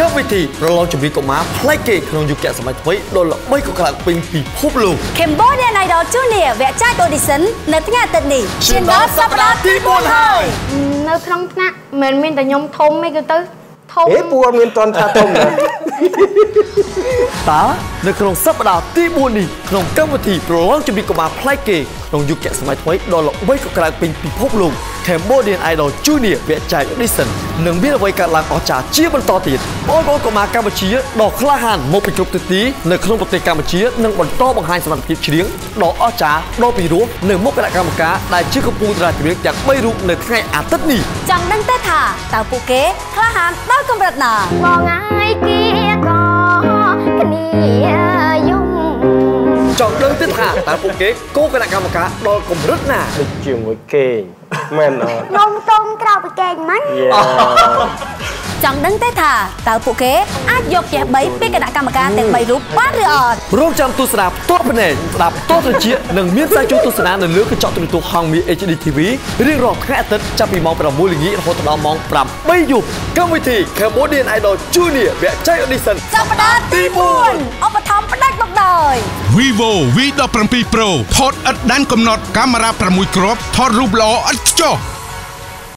កម្មវិធីប្រឡងជំនាញកុមារប្លែកគេក្នុងយុគសម័យថ្មីដ៏ល្បីកក្រើនពេញពិភពលោក Cambodian Idol Junior វគ្គចែក audition នៅថ្ងៃអាទិត្យនេះឈានដល់សប្តាហ៍ទី4ហើយនៅក្នុងថ្នាក់មិនមែនតែខ្ញុំធំទេគឺទៅធំហេពូអត់មានតន់ថាធំណា តើនៅក្នុងសប្តាហ៍ទី4នេះក្នុងកម្មវិធីប្រឡងជំនាញកុមារប្លែកគេក្នុងយុគសម័យថ្មីដ៏ល្បីកក្រើនពេញពិភពលោក Cambodian Idol Junior វគ្គចែក audition នឹងមានអ្វីកើតឡើងអស្ចារ្យជាបន្តទៀតបងប្អូនកុមារកម្ពុជាដ៏ក្លាហានមកពីគ្រប់ទិសទីនៅក្នុងប្រទេសកម្ពុជានឹងបន្តបង្ហាញសមត្ថភាពច្រៀងដ៏អស្ចារ្យដ៏ពិរោះនៅមុខគណៈកម្មការដែលជាកំពូលតារាចម្រៀងទាំង3រូបនៅថ្ងៃអាទិត្យនេះចង់ដឹងទេថាតើពួកគេក្លាហានដល់កម្រិតណាបងអាយគៀ ចង់ដឹងទៀតថាតើពួកគេគោលគណៈកម្មការដល់កម្រិតណាដូចជាមួយគេងមែនអត់នំតុងក្រៅពីកែងមិនយ៉ាចង់ដឹងទេថាតើពួកគេអាចយកចេះ3ពីគណៈកម្មការទាំង3រូបបានឬអត់រងចាំទស្សនាផ្ទាល់ភ្នែកស្ដាប់ផ្ទាល់ត្រចៀកនិងមានផ្សាយជូនទស្សនានៅលើកញ្ចក់ទូរទស្សន៍ហងមី HD TV រៀងរាល់ថ្ងៃអាទិត្យចាប់ពីម៉ោង6ល្ងាចរហូតដល់ម៉ោង8យប់កម្មវិធី Cambodian Idol Junior វគ្គចែក audition សប្តាហ៍ទី4ឧបត្ថម្ភផ្ដាច់មកដោយ Vivo V17 Pro ថតឥតដានកំណត់កាមេរ៉ា6គ្រាប់ថតរូបល្អឥតខ្ចោះ